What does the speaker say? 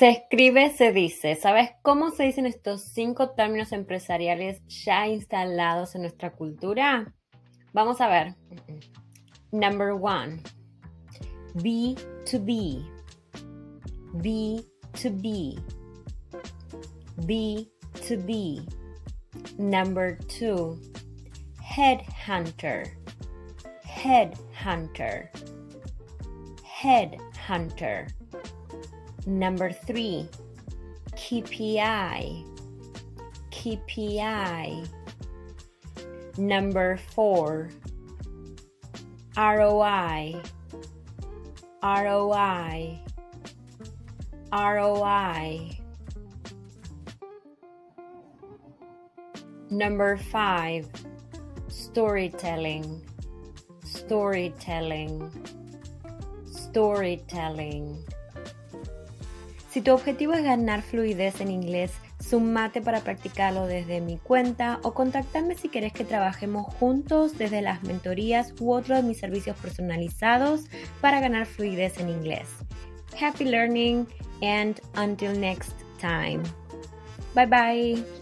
Se escribe, se dice. ¿Sabes cómo se dicen estos cinco términos empresariales ya instalados en nuestra cultura? Vamos a ver. Number one. B to B. B to B. B to B. Number two. Headhunter. Headhunter. Headhunter. Number three, KPI. KPI. Number four, ROI. ROI. ROI. Number five, storytelling. Storytelling. Storytelling. Si tu objetivo es ganar fluidez en inglés, sumate para practicarlo desde mi cuenta o contactame si querés que trabajemos juntos desde las mentorías u otro de mis servicios personalizados para ganar fluidez en inglés. Happy learning and until next time. Bye bye.